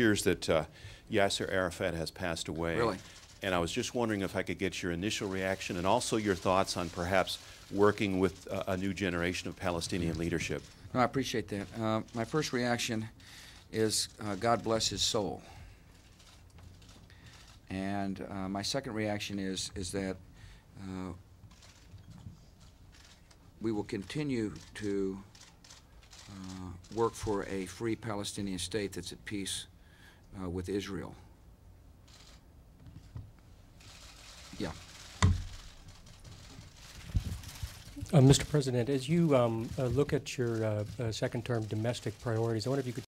appears that uh, Yasser Arafat has passed away. Really? And I was just wondering if I could get your initial reaction and also your thoughts on perhaps working with a, a new generation of Palestinian leadership. No, I appreciate that. Uh, my first reaction is uh, God bless his soul. And uh, my second reaction is is that uh, we will continue to uh, work for a free Palestinian state that's at peace uh, with Israel. Yeah. Uh, Mr. President, as you um, uh, look at your uh, uh, second-term domestic priorities, I wonder if you could